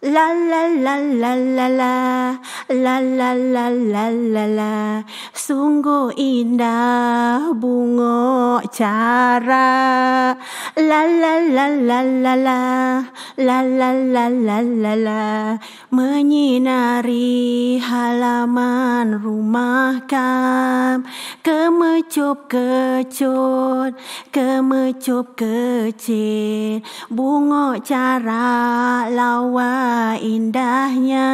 La la la la la la La la la la la la Sungguh indah bunga cara La la la la la la La la la la la Menyinari halaman rumah kam. Kemecup kecut Kemecup kecil. Bunga cara lawa indahnya